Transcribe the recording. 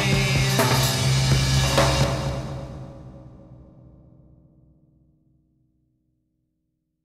rain.